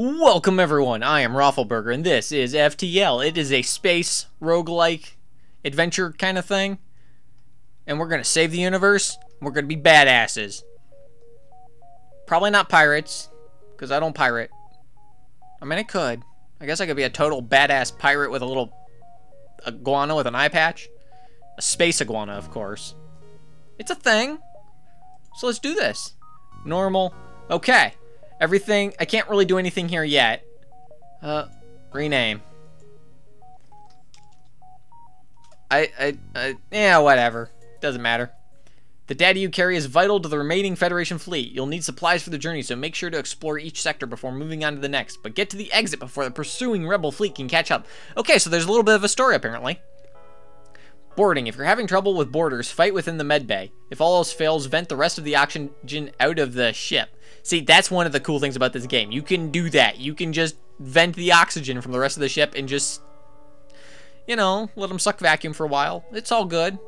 Welcome everyone, I am RoflBurger and this is FTL. It is a space roguelike adventure kind of thing. And we're gonna save the universe. We're gonna be badasses. Probably not pirates, because I don't pirate. I mean I could. I guess I could be a total badass pirate with a little iguana with an eye patch. A space iguana, of course. It's a thing. So let's do this. Normal. Okay. Everything, I can't really do anything here yet. Uh, rename. I, I, I, yeah, whatever. Doesn't matter. The data you carry is vital to the remaining Federation fleet. You'll need supplies for the journey, so make sure to explore each sector before moving on to the next. But get to the exit before the pursuing Rebel fleet can catch up. Okay, so there's a little bit of a story, apparently. Boarding. If you're having trouble with boarders, fight within the medbay. If all else fails, vent the rest of the oxygen out of the ship. See, that's one of the cool things about this game. You can do that. You can just vent the oxygen from the rest of the ship and just, you know, let them suck vacuum for a while. It's all good.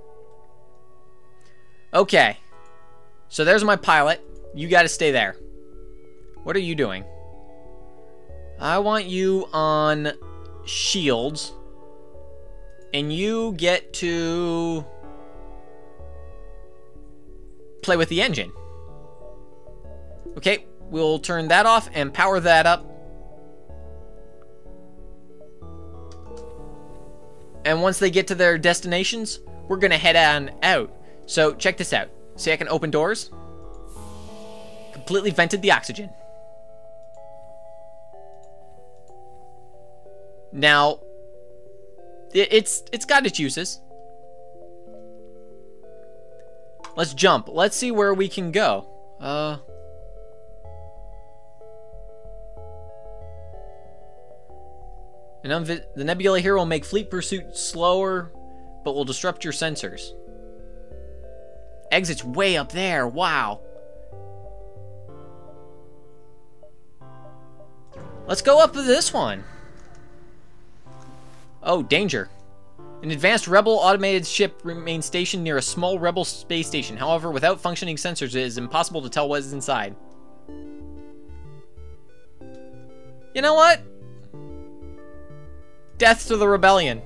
Okay. So there's my pilot. You got to stay there. What are you doing? I want you on shields. And you get to play with the engine. Okay, we'll turn that off and power that up. And once they get to their destinations, we're gonna head on out. So check this out. See I can open doors? Completely vented the oxygen. Now, it's it's got its uses. Let's jump. Let's see where we can go. Uh, the Nebula here will make fleet pursuit slower, but will disrupt your sensors. Exit's way up there, wow. Let's go up to this one. Oh, danger. An advanced Rebel automated ship remains stationed near a small Rebel space station. However, without functioning sensors, it is impossible to tell what is inside. You know what? Death to the rebellion.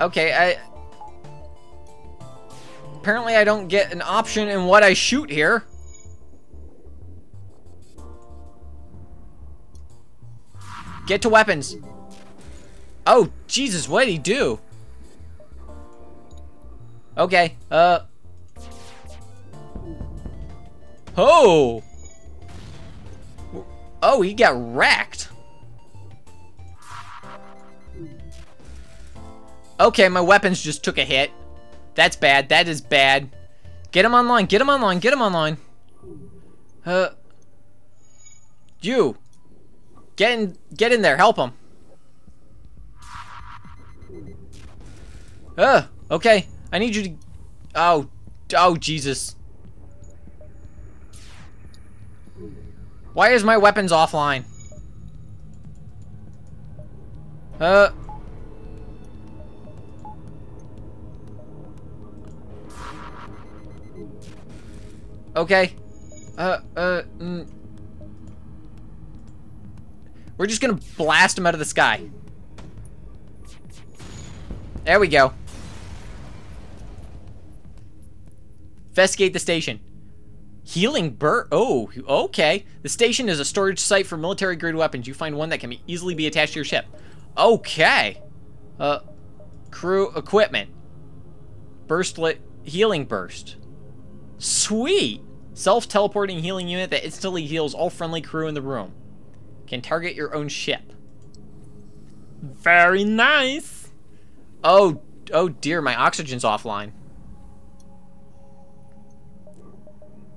Okay, I... Apparently I don't get an option in what I shoot here. Get to weapons. Oh, Jesus, what did he do? Okay, uh... Oh! Oh, he got wrecked. Okay, my weapons just took a hit. That's bad. That is bad. Get him online. Get him online. Get him online. Uh, you. Get in. Get in there. Help him. Uh, okay. I need you to. Oh, oh Jesus. Why is my weapons offline? Uh. Okay. Uh, uh, mm. We're just gonna blast him out of the sky. There we go. Investigate the station. Healing Bur- Oh, okay. The station is a storage site for military-grade weapons. You find one that can be easily be attached to your ship. Okay. Uh, crew equipment. Burstlet healing burst. Sweet! Self-teleporting healing unit that instantly heals all friendly crew in the room. Can target your own ship. Very nice! Oh, oh dear, my oxygen's offline.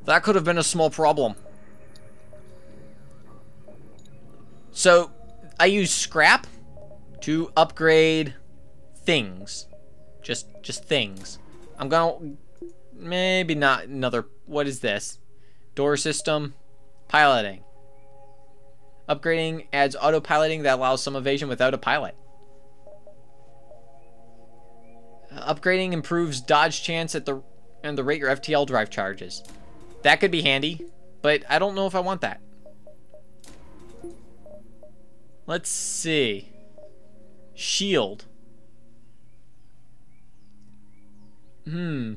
That could have been a small problem. So, I use scrap to upgrade things. Just, just things. I'm gonna, maybe not another, what is this? Door system, piloting. Upgrading adds autopiloting that allows some evasion without a pilot. Upgrading improves dodge chance at the and the rate your FTL drive charges. That could be handy, but I don't know if I want that. Let's see. Shield. Hmm.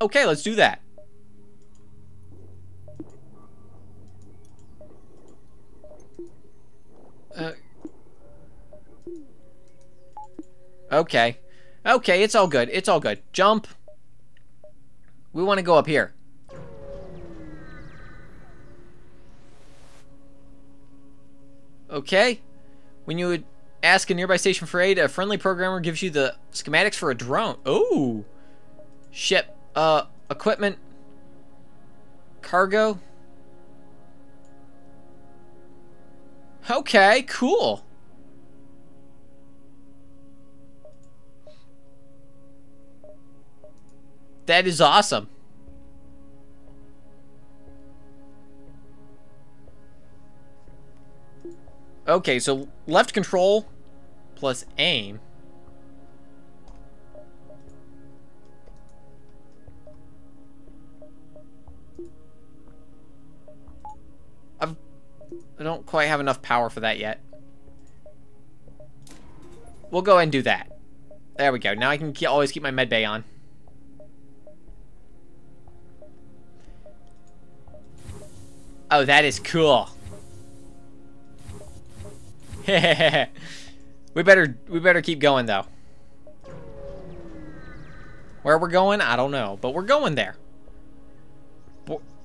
Okay, let's do that. Uh, okay. Okay, it's all good. It's all good. Jump. We want to go up here. Okay. When you would ask a nearby station for aid, a friendly programmer gives you the schematics for a drone. Oh. Ship. Uh, equipment. Cargo. Okay, cool. That is awesome. Okay, so left control plus aim. I don't quite have enough power for that yet. We'll go ahead and do that. There we go. Now I can always keep my med bay on. Oh, that is cool. we better we better keep going though. Where we're going, I don't know, but we're going there.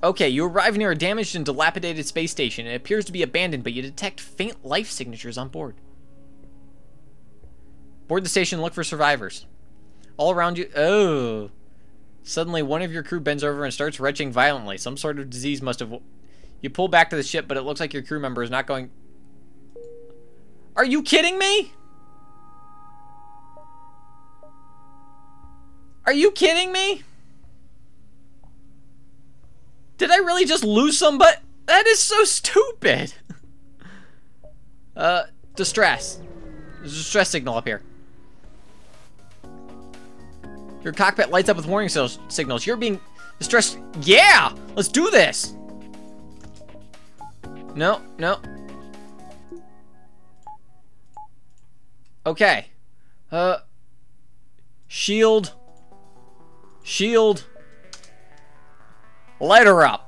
Okay, you arrive near a damaged and dilapidated space station. It appears to be abandoned, but you detect faint life signatures on board. Board the station, look for survivors. All around you. Oh. Suddenly, one of your crew bends over and starts retching violently. Some sort of disease must have you pull back to the ship, but it looks like your crew member is not going... Are you kidding me? Are you kidding me? Did I really just lose somebody? That is so stupid. uh, distress. There's a distress signal up here. Your cockpit lights up with warning signals. You're being distressed. Yeah! Let's do this! No, no. Okay. Uh. Shield. Shield. Light her up.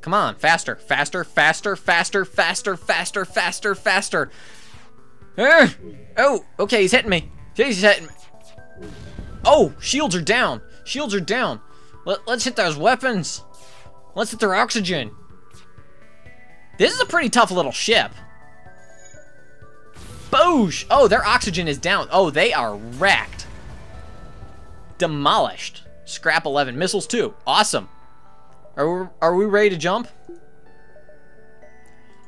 Come on, faster, faster, faster, faster, faster, faster, faster, faster. Uh, oh, okay, he's hitting me. He's hitting me. Oh, shields are down. Shields are down. Let, let's hit those weapons. Let's hit their oxygen. This is a pretty tough little ship. Boosh! Oh, their oxygen is down. Oh, they are wrecked. Demolished. Scrap 11. Missiles too. Awesome. Are we, are we ready to jump?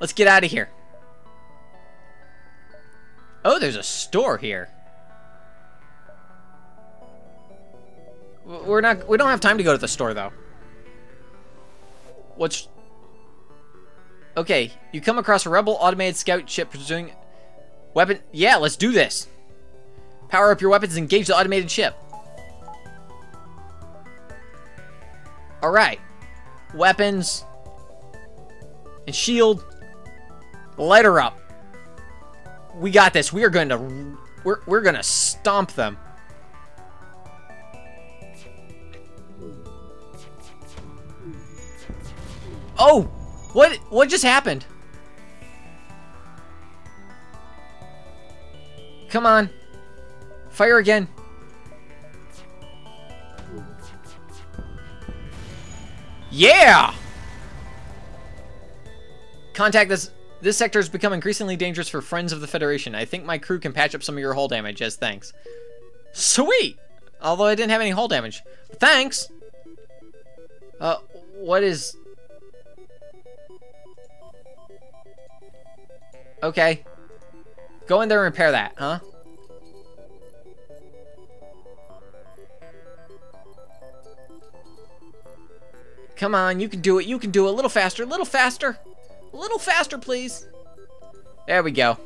Let's get out of here. Oh, there's a store here. We're not, we don't have time to go to the store though. What's, Okay, you come across a rebel automated scout ship pursuing weapon. Yeah, let's do this. Power up your weapons and engage the automated ship. All right, weapons and shield. Light her up. We got this. We are going to we're we're going to stomp them. Oh, what? What just happened? Come on. Fire again. Yeah! Contact this. This sector has become increasingly dangerous for Friends of the Federation. I think my crew can patch up some of your hull damage as thanks. Sweet! Although I didn't have any hull damage. Thanks! Uh, what is... Okay. Go in there and repair that, huh? Come on, you can do it. You can do it. A little faster. A little faster. A little faster, please. There we go.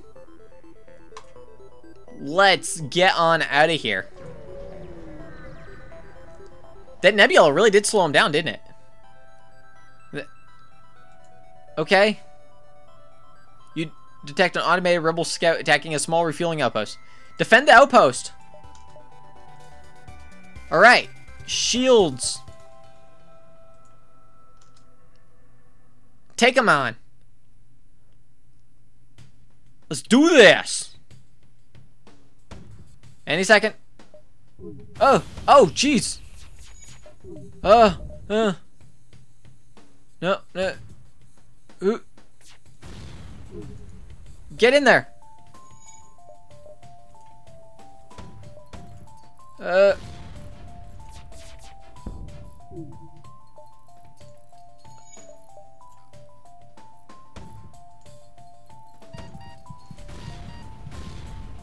Let's get on out of here. That nebula really did slow him down, didn't it? Okay. Detect an automated rebel scout attacking a small refueling outpost. Defend the outpost! Alright. Shields. Take them on. Let's do this. Any second. Oh, oh, jeez. Uh, uh. No, no. Ooh. Get in there. Uh.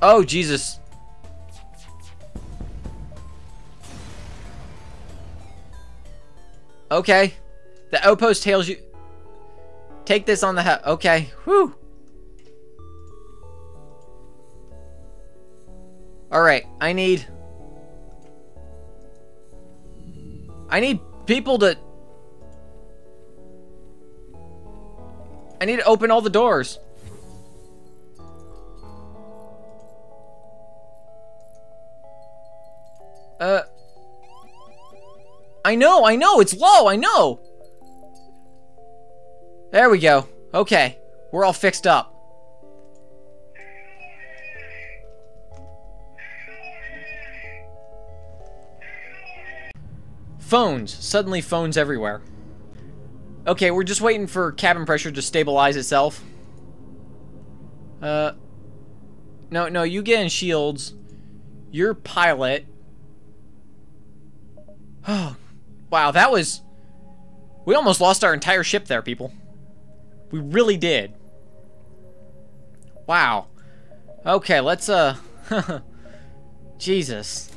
Oh, Jesus. Okay. The outpost tails you. Take this on the head. Okay. Whew. Alright, I need... I need people to... I need to open all the doors. Uh... I know, I know, it's low, I know! There we go. Okay, we're all fixed up. Phones. Suddenly phones everywhere. Okay, we're just waiting for cabin pressure to stabilize itself. Uh... No, no, you get in shields. You're pilot. Oh, wow, that was... We almost lost our entire ship there, people. We really did. Wow. Okay, let's, uh... Jesus.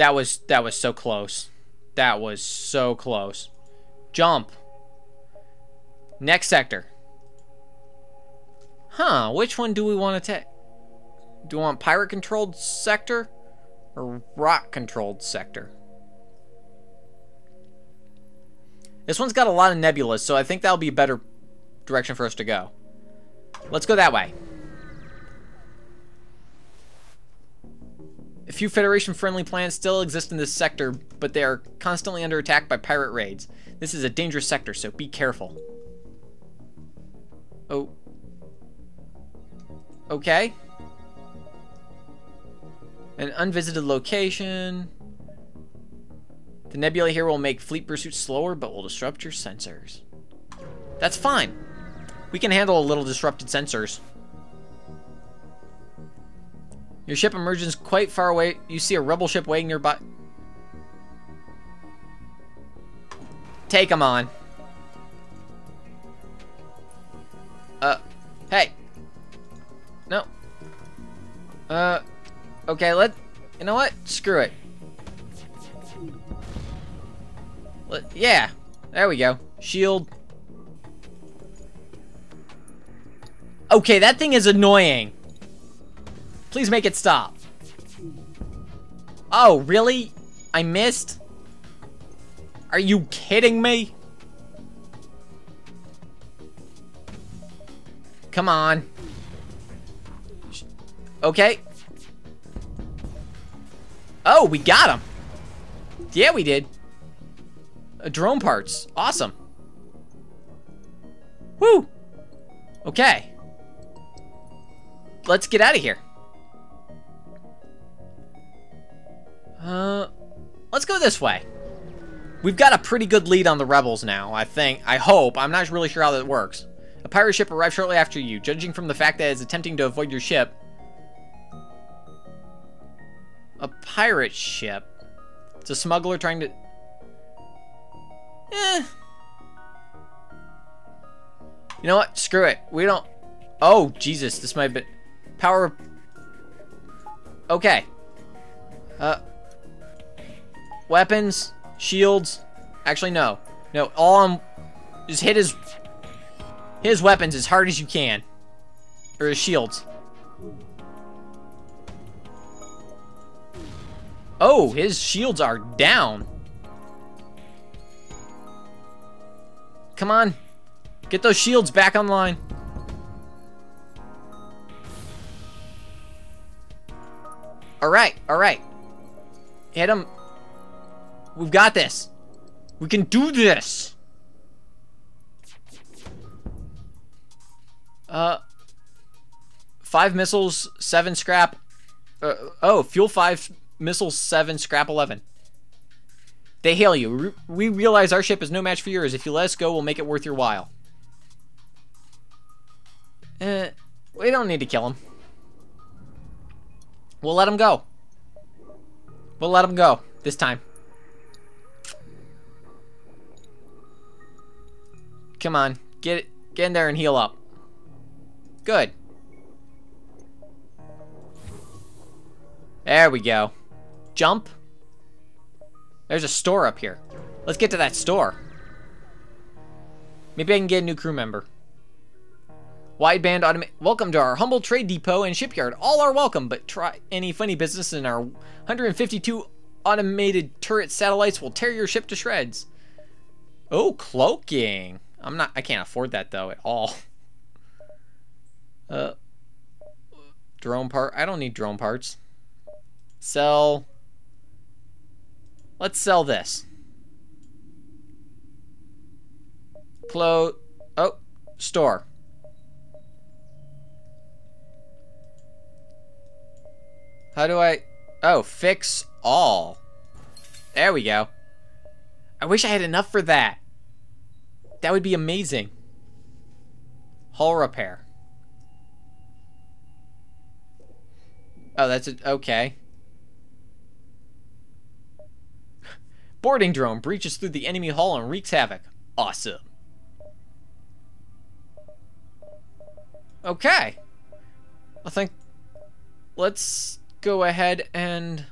That was, that was so close. That was so close. Jump. Next sector. Huh, which one do we want to take? Do we want pirate-controlled sector or rock-controlled sector? This one's got a lot of nebulas, so I think that'll be a better direction for us to go. Let's go that way. A few Federation-friendly planets still exist in this sector, but they are constantly under attack by pirate raids. This is a dangerous sector, so be careful. Oh. Okay. An unvisited location. The nebula here will make fleet pursuit slower, but will disrupt your sensors. That's fine. We can handle a little disrupted sensors. Your ship emerges quite far away. You see a rebel ship waiting nearby. Take them on. Uh, hey. No. Uh, Okay, let... You know what? Screw it. Let, yeah. There we go. Shield. Okay, that thing is annoying. Please make it stop. Oh, really? I missed? Are you kidding me? Come on. Okay. Oh, we got him. Yeah, we did. Uh, drone parts. Awesome. Woo. Okay. Let's get out of here. Uh, let's go this way. We've got a pretty good lead on the rebels now, I think. I hope. I'm not really sure how that works. A pirate ship arrived shortly after you. Judging from the fact that it's attempting to avoid your ship, a pirate ship. It's a smuggler trying to... Eh. You know what? Screw it. We don't... Oh, Jesus. This might be... Power... Okay. Uh... Weapons. Shields. Actually, no. No, all I'm... Just hit his... His weapons as hard as you can. Or his shields. Oh, his shields are down. Come on. Get those shields back online. Alright, alright. Hit him. We've got this. We can do this. Uh, five missiles, seven scrap. Uh, oh, fuel five missiles, seven scrap eleven. They hail you. We realize our ship is no match for yours. If you let us go, we'll make it worth your while. Eh, we don't need to kill him. We'll let him go. We'll let him go this time. Come on, get get in there and heal up. Good. There we go. Jump. There's a store up here. Let's get to that store. Maybe I can get a new crew member. Wideband automate. Welcome to our humble trade depot and shipyard. All are welcome, but try any funny business and our 152 automated turret satellites will tear your ship to shreds. Oh, cloaking. I'm not, I can't afford that though at all. Uh, drone part. I don't need drone parts. Sell. Let's sell this. Close. Oh, store. How do I... Oh, fix all. There we go. I wish I had enough for that. That would be amazing. Hull repair. Oh, that's it. Okay. Boarding drone breaches through the enemy hull and wreaks havoc. Awesome. Okay. I think let's go ahead and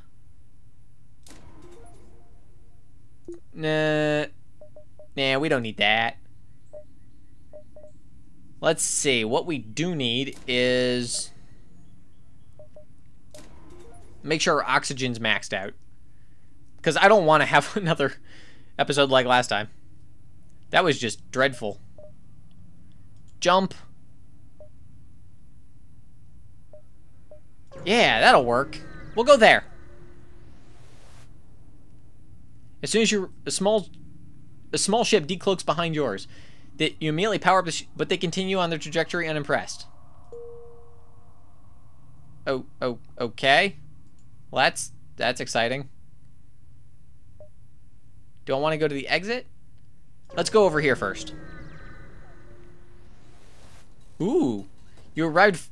Nah. Nah, we don't need that. Let's see. What we do need is make sure our oxygen's maxed out. Because I don't want to have another episode like last time. That was just dreadful. Jump. Yeah, that'll work. We'll go there. As soon as you a small a small ship decloaks behind yours, that you immediately power up the but they continue on their trajectory unimpressed. Oh, oh, okay. Well, that's that's exciting. Do I want to go to the exit? Let's go over here first. Ooh, you arrived.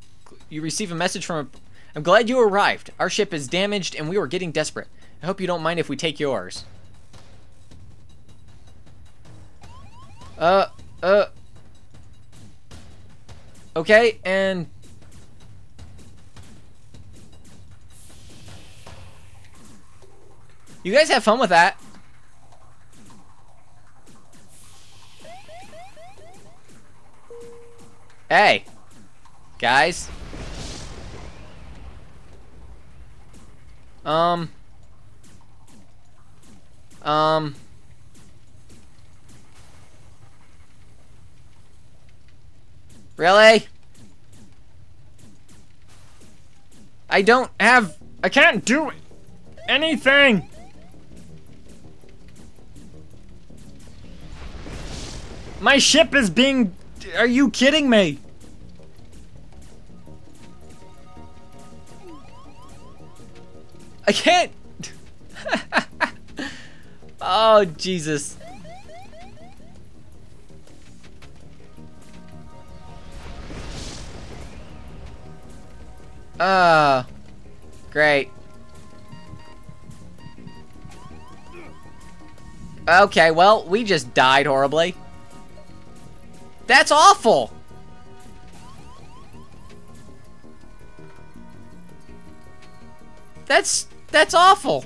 You receive a message from a. I'm glad you arrived. Our ship is damaged and we were getting desperate. I hope you don't mind if we take yours. Uh, uh. Okay, and... You guys have fun with that. Hey. Guys. Um. Um. Really? I don't have... I can't do anything! My ship is being... Are you kidding me? I can't... oh, Jesus. Uh, great. Okay, well, we just died horribly. That's awful! That's, that's awful.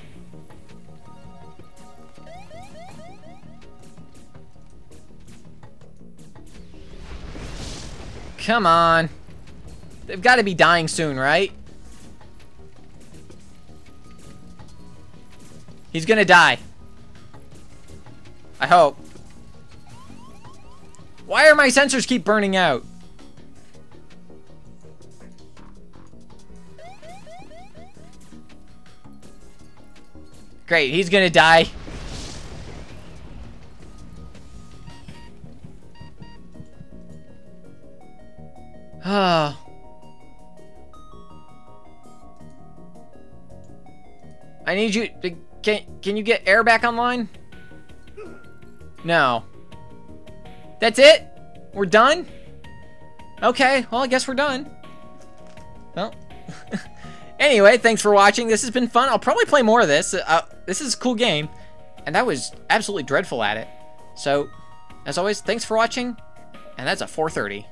Come on. They've got to be dying soon, right? He's gonna die. I hope. Why are my sensors keep burning out? Great, he's gonna die. Can you get air back online? No. That's it? We're done? Okay, well I guess we're done. Well. anyway, thanks for watching. This has been fun. I'll probably play more of this. Uh, this is a cool game. And that was absolutely dreadful at it. So, as always, thanks for watching. And that's a 430.